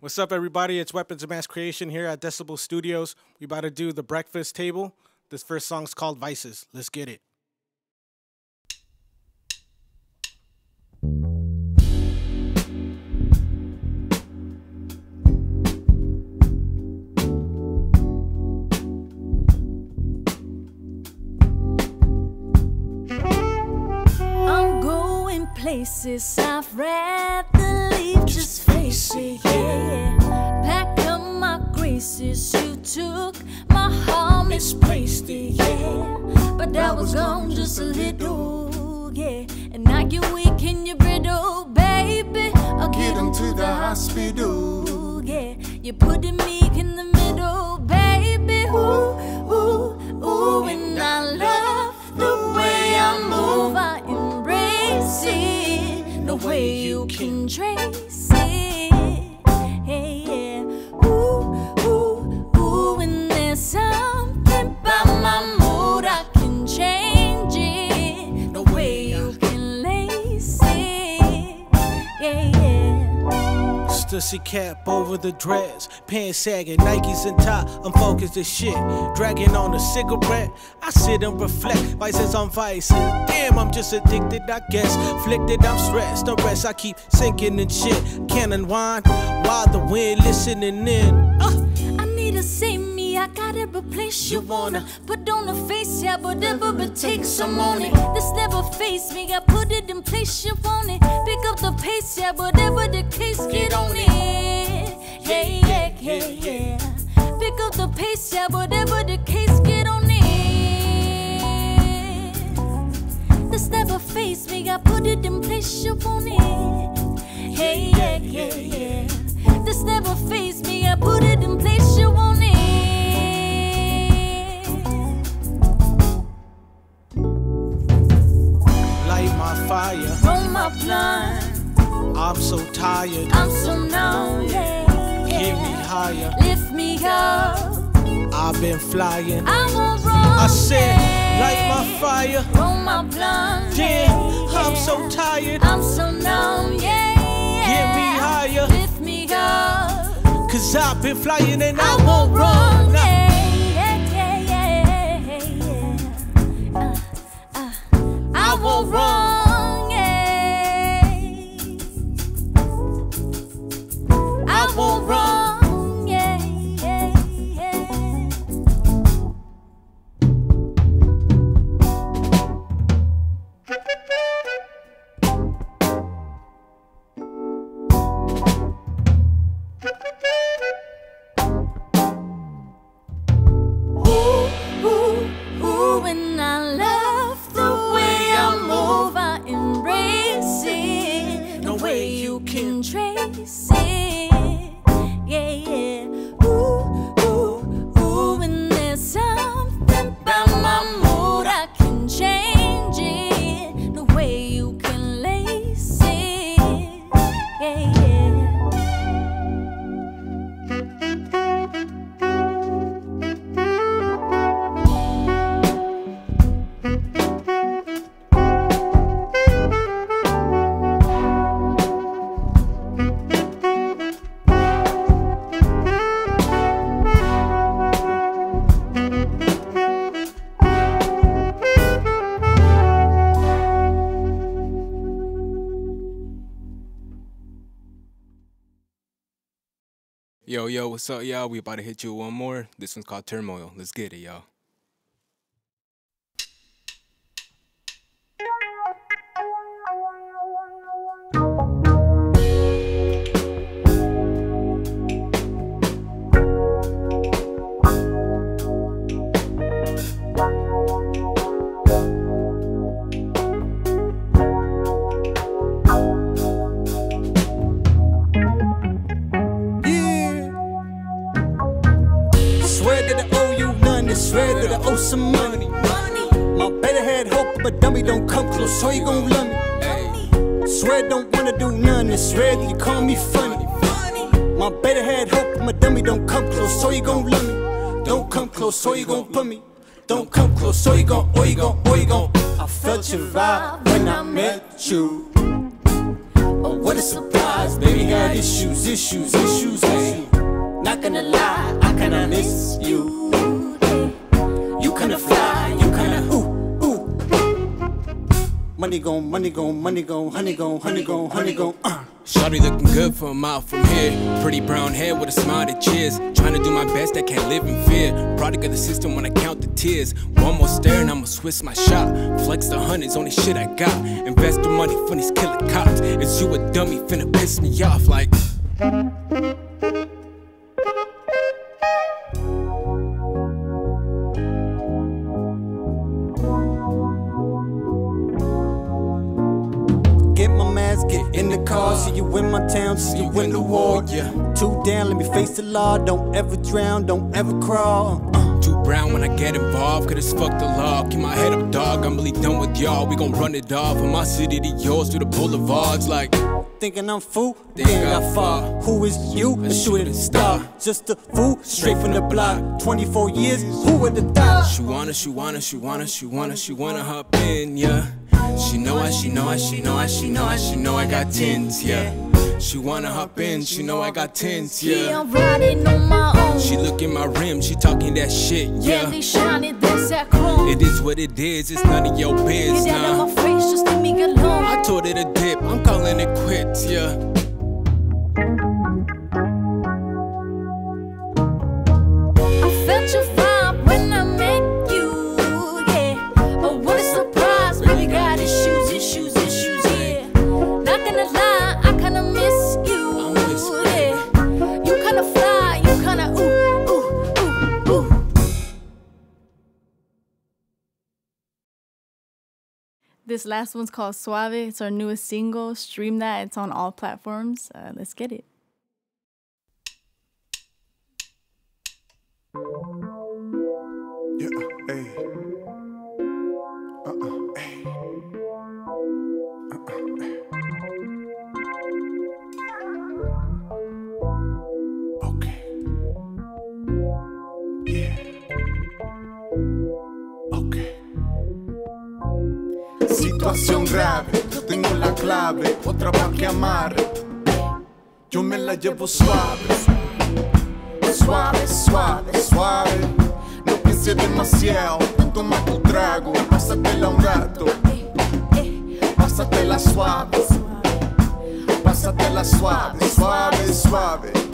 What's up, everybody? It's Weapons of Mass Creation here at Decibel Studios. We about to do the breakfast table. This first song's called Vices. Let's get it. I'm going places I've leave. Face yeah. Pack up my graces, you took my heart, misplaced it, yeah. But that was gone just a little, yeah. And now you're weak and you're brittle, baby. I'll Get him to the hospital. yeah. You're putting me in the middle, baby. Ooh, ooh, ooh, and I love the way I move. I embrace it, the way you can trace Stussy cap over the dreads, pants sagging, Nikes and tie. I'm focused as shit. Dragging on a cigarette, I sit and reflect. Vices on vices. Damn, I'm just addicted, I guess. Afflicted, I'm stressed. The rest I keep sinking in shit. Can't unwind while the wind listening in. Uh, I need to save me, I gotta replace you. Wanna- put on a face, yeah, whatever it takes, some on it. This never face me, I put it in place, you want it. Pick up the pace, yeah, whatever the case, get on it. Yeah, yeah, yeah, yeah. Pick up the pace, yeah, whatever the case, get on it. This never face me, I put it in place, you want it. Hey, yeah, yeah, yeah. This never face me, I put it in place, you want it. light my fire. Roll my blunt, I'm so tired. I'm I've been flying. I won't run. I said, light my fire. Roll my blunt, Damn, I'm so tired. I'm so numb, yeah. Get me higher. Lift me up, Cause I've been flying and I, I won't run. Yeah, yeah, yeah, yeah, yeah. Uh, I won't run, Yo, what's up, y'all? We about to hit you one more. This one's called Turmoil. Let's get it, y'all. Some money. My better had hope, but dummy don't come close, so you gon' love me. Swear don't wanna do none, and swear that you call me funny. My better had hope, my dummy don't come close, so you gon' love me. Don't come close, so you gon' put me. Don't come close, so you gon', oh you gon', oh you gon'. I felt your vibe when I met you. Oh, what a surprise, baby had issues, issues, issues. Hey. Not gonna lie, I kinda miss. You Money gon', money gon', money gon', honey gon', honey gon', honey gon', uh. Shawty looking good from a mile from here. Pretty brown hair with a smile that cheers. Trying to do my best, I can't live in fear. Product of the system when I count the tears. One more stare and I'ma switch my shot. Flex the hundreds, only shit I got. Invest the money from these killer cops. Is you a dummy finna piss me off like? Town, see you in the war. Yeah. Two down, let me face the law. Don't ever drown, don't ever crawl. Uh. Too brown when I get involved, cause it's fuck the law. Keep my head up, dog. I'm really done with y'all. We gon' run it off from my city to yours through the boulevards. Like, Thinking I'm fool, Think I fall. Who is you? A shooting star. Just a fool, straight from the block. 24 years, who would have thought? she wanna, she wanna, she wanna, she wanna, she wanna hop in, yeah. She know I, she know I, she know I, she know I, she know I got tens, yeah. She wanna hop in, she know I got tens, Yeah, yeah. I'm riding on my own. She look in my rim, she talking that shit, yeah, yeah. they shining, that's that chrome. It is what it is, it's none of your biz, Get out nah. of my face, just leave me alone. I told her to dip, I'm calling it quits, yeah. This last one's called Suave. It's our newest single. Stream that. It's on all platforms. Uh, let's get it. Otra pa' que amarre. Yo me la llevo suave. Suave, suave, suave. No pienses demasiado, toma tu trago, pásatela un rato. Pásatela suave, pásatela suave, suave, suave.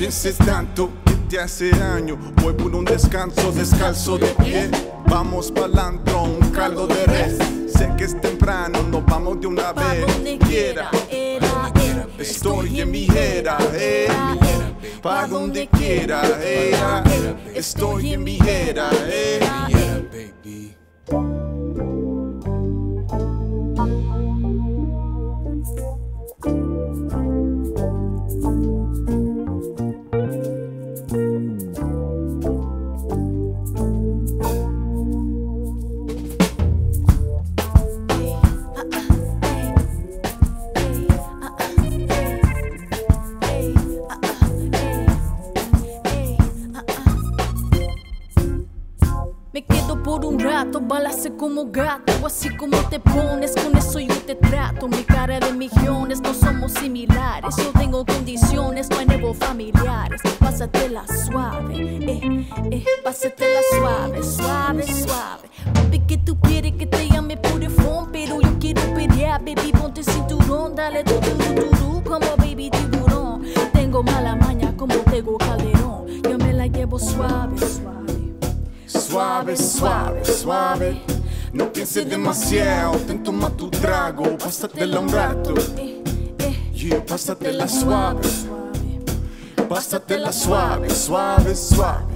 Pienses tanto que te hace daño. Voy por un descanso, descalzo de pie. Vamos pa'lantro, un caldo de res. Sé que es temprano, nos vamos de una vez. donde Quiera, quiera, era, estoy en mi era, eh. Pa' donde quiera, eh. Estoy en mi era, eh. Baby. Rato, balase como gato, así como te pones, con eso yo te trato. Mi cara de millones, no somos similares. Yo tengo condiciones, no hay familiares. Pásatela suave, eh, eh, pásatela suave, suave, suave. Papi, que tú quieres que te llame por el phone, pero yo quiero pelear, baby, ponte cinturón, dale tu Suave, suave, suave. No pienses demasiado, ten toma tu trago, pásatela un rato. Yeah, pásatela suave. pásatela suave, suave, suave.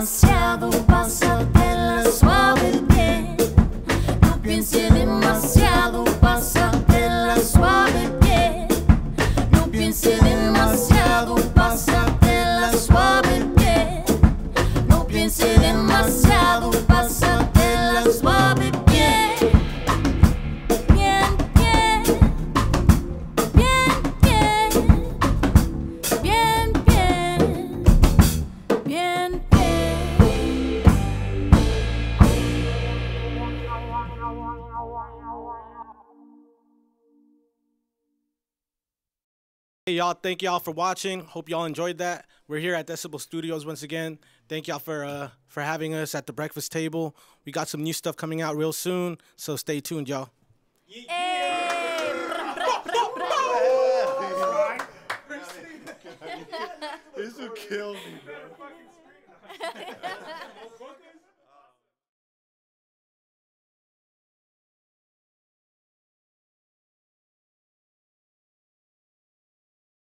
Piense Hey, y'all, thank y'all for watching. Hope y'all enjoyed that. We're here at Decibel Studios once again. Thank y'all for uh, for having us at the breakfast table. We got some new stuff coming out real soon, so stay tuned, y'all. This will kill me, bro.